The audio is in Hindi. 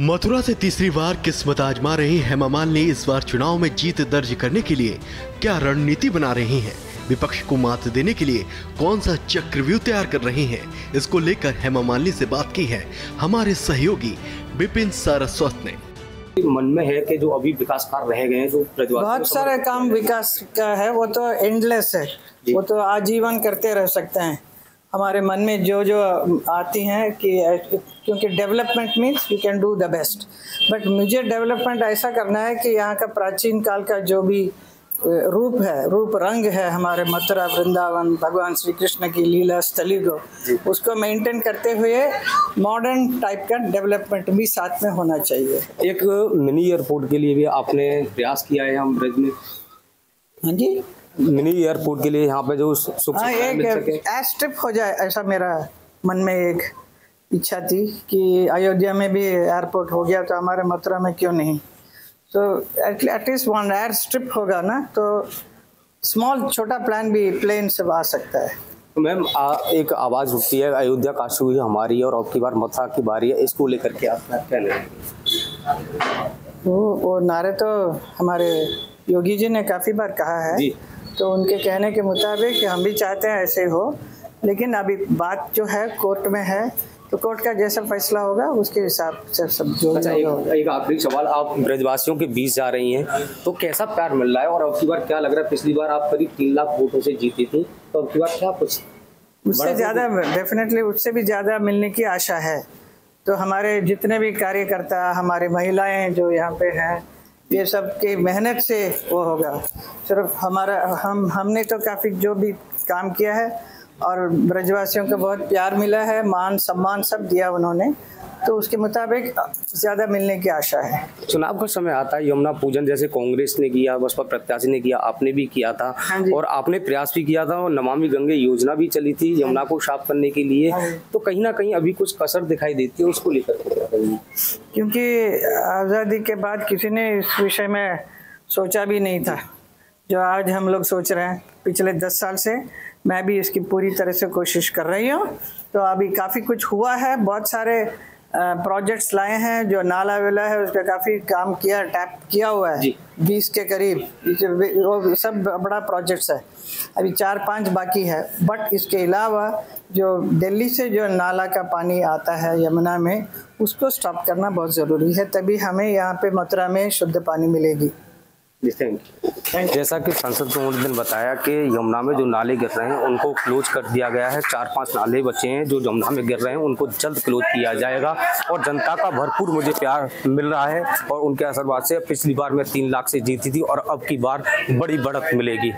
मथुरा से तीसरी बार किस्मत आजमा रही हेमा मालिनी इस बार चुनाव में जीत दर्ज करने के लिए क्या रणनीति बना रही हैं? विपक्ष को मात देने के लिए कौन सा चक्रव्यूह तैयार कर रही हैं? इसको लेकर हेमा मालिनी से बात की है हमारे सहयोगी विपिन सारस्वत ने। मन में है कि जो अभी विकास कार्य रह गए हैं जो बहुत सारा काम विकास का है वो तो एंडलेस है। वो तो आजीवन करते रह सकते हैं। हमारे मन में जो जो आती हैं कि क्योंकि development means you can do the best but मुझे डेवलपमेंट ऐसा करना है कि यहाँ का प्राचीन काल का जो भी रूप है रूप रंग है हमारे मथुरा वृंदावन भगवान श्री कृष्ण की लीला स्थली को उसको मेंटेन करते हुए मॉडर्न टाइप का डेवलपमेंट भी साथ में होना चाहिए। एक मिनी एयरपोर्ट के लिए भी आपने प्रयास किया है हम ब्रज में? हाँ जी। मिनी एयरपोर्ट के लिए यहाँ पे जो सुख हाँ एक एयर स्ट्रिप हो जाए ऐसा मेरा मन में एक इच्छा थी कि अयोध्या में भी एयरपोर्ट हो गया तो हमारे मथुरा में क्यों नहीं? तो एटलीस्ट वन एयर स्ट्रिप होगा ना तो स्मॉल छोटा प्लान भी प्लेन से आ सकता है। तो मैम एक आवाज़ उठती है अयोध्या काशी हुई हमारी है और अब की बार मथुरा की बारी है इसको लेकर के आप क्या वो वो नारे तो हमारे योगी जी ने काफ़ी बार कहा है। जी। तो उनके कहने के मुताबिक हम भी चाहते हैं ऐसे हो। लेकिन अभी बात जो है कोर्ट में है तो कोर्ट का जैसा फैसला होगा उसके हिसाब से सब जो अच्छा एक, एक आखिरी सवाल आप ब्रजवासियों के बीच जा रही हैं तो कैसा प्यार मिल रहा है? और अब की बार क्या लग रहा है? पिछली बार आप करीब तीन लाख वोटों से जीती थी तो अब की बार क्या कुछ उससे ज़्यादा डेफिनेटली उससे भी ज़्यादा मिलने की आशा है। तो हमारे जितने भी कार्यकर्ता हमारी महिलाएँ जो यहाँ पे हैं ये सब की मेहनत से वो होगा। सिर्फ़ हमारा हम हमने तो काफ़ी जो भी काम किया है और ब्रजवासियों को बहुत प्यार मिला है मान सम्मान सब दिया उन्होंने तो उसके मुताबिक ज़्यादा मिलने की आशा है। चुनाव का समय आता है यमुना पूजन जैसे कांग्रेस ने किया बसपा प्रत्याशी ने किया आपने भी किया था हाँ और आपने प्रयास भी किया था और नमामि गंगे योजना भी चली थी यमुना को साफ़ करने के लिए। हाँ तो कहीं ना कहीं अभी कुछ कसर दिखाई देती है उसको लेकर? क्योंकि आज़ादी के बाद किसी ने इस विषय में सोचा भी नहीं था। जो आज हम लोग सोच रहे हैं, पिछले दस साल से मैं भी इसकी पूरी तरह से कोशिश कर रही हूँ। तो अभी काफ़ी कुछ हुआ है, बहुत सारे प्रोजेक्ट्स लाए हैं जो नाला वेला है उसका काफ़ी काम किया टैप किया हुआ है। बीस के करीब वो सब बड़ा प्रोजेक्ट्स है। अभी चार पाँच बाकी है। बट इसके अलावा जो दिल्ली से जो नाला का पानी आता है यमुना में उसको स्टॉप करना बहुत ज़रूरी है। तभी हमें यहाँ पे मथुरा में शुद्ध पानी मिलेगी। जी थैंक यू जैसा कि सांसद ने उस दिन बताया कि यमुना में जो नाले गिर रहे हैं उनको क्लोज कर दिया गया है। चार पाँच नाले बचे हैं जो यमुना में गिर रहे हैं उनको जल्द क्लोज किया जाएगा। और जनता का भरपूर मुझे प्यार मिल रहा है और उनके आशीर्वाद से पिछली बार मैं तीन लाख से जीती थी और अब की बार बड़ी बढ़त मिलेगी।